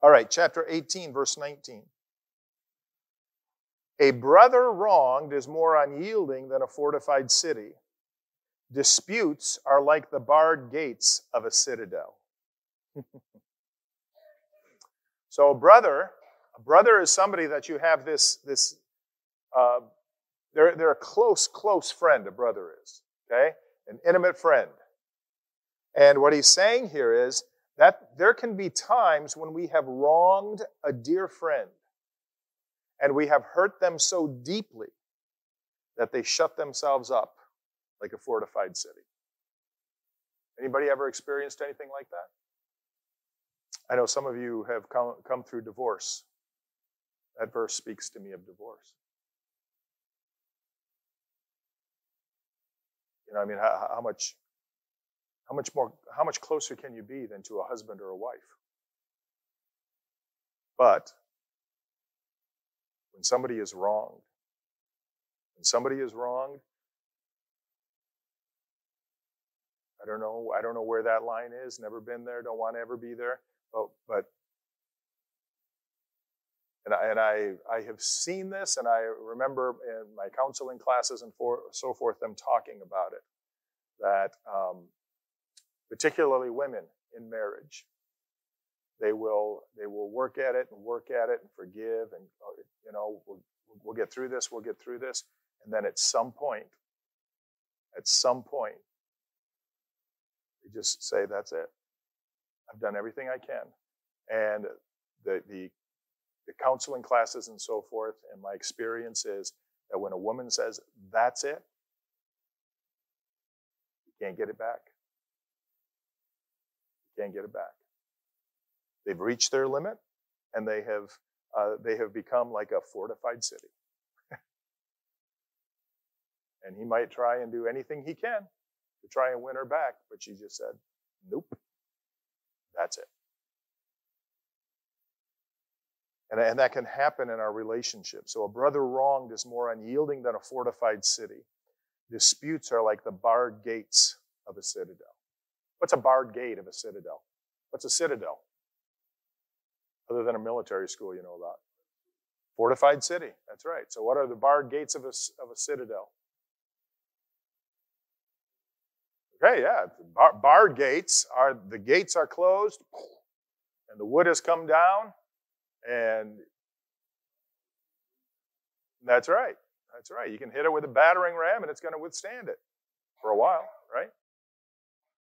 All right, chapter 18, verse 19. A brother wronged is more unyielding than a fortified city. Disputes are like the barred gates of a citadel. so, a brother, a brother is somebody that you have this, this uh, they're, they're a close, close friend, a brother is, okay? An intimate friend. And what he's saying here is that there can be times when we have wronged a dear friend and we have hurt them so deeply that they shut themselves up like a fortified city. Anybody ever experienced anything like that? I know some of you have come, come through divorce. That verse speaks to me of divorce. You know, I mean, how, how much, how much more, how much closer can you be than to a husband or a wife? But when somebody is wronged, when somebody is wronged, I don't know. I don't know where that line is. Never been there. Don't want to ever be there. But, but and I, and I, I have seen this, and I remember in my counseling classes and for, so forth them talking about it. That um, particularly women in marriage, they will they will work at it and work at it and forgive and uh, you know we'll, we'll get through this we'll get through this. And then at some point at some point they just say that's it. I've done everything i can. And the the the counseling classes and so forth and my experience is that when a woman says that's it you can't get it back can't get it back They've reached their limit, and they have uh, they have become like a fortified city. and he might try and do anything he can to try and win her back, but she just said, "Nope, that's it." And, and that can happen in our relationship. So a brother wronged is more unyielding than a fortified city. Disputes are like the barred gates of a citadel. What's a barred gate of a citadel? What's a citadel? other than a military school you know about. Fortified city, that's right. So, what are the barred gates of a, of a citadel? Okay, yeah, bar, barred gates are the gates are closed, and the wood has come down, and that's right. That's right. You can hit it with a battering ram, and it's going to withstand it for a while, right?